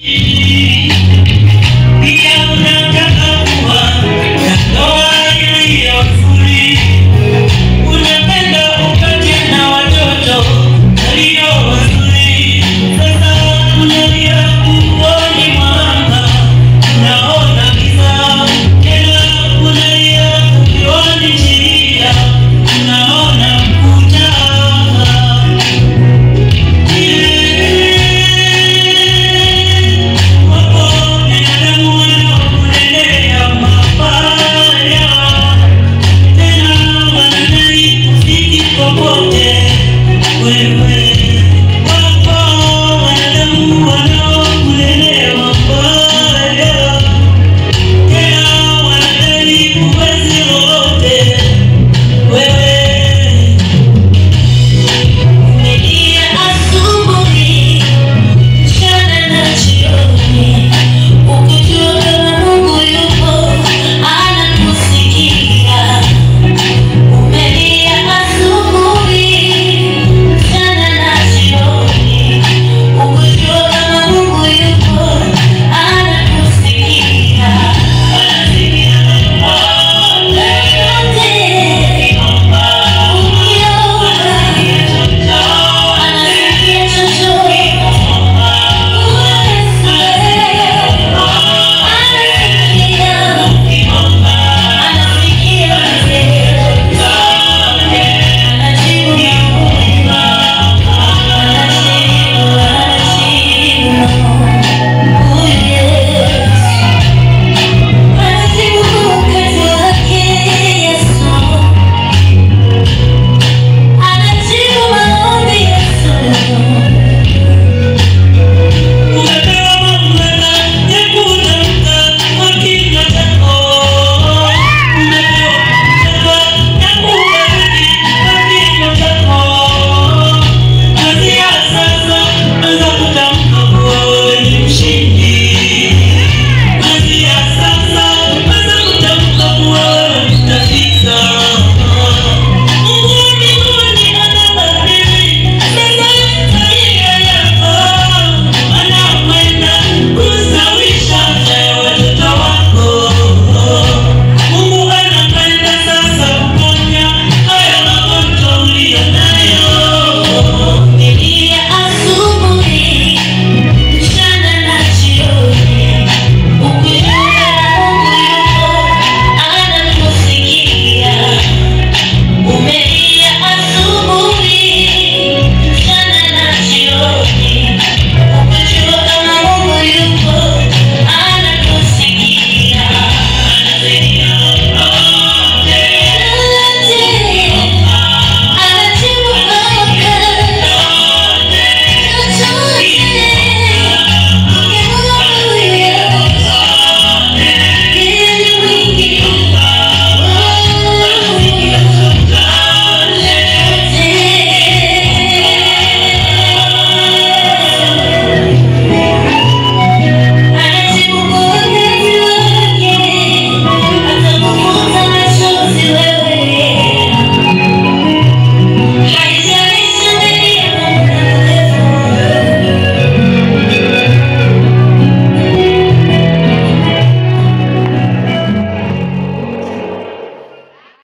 Yeah.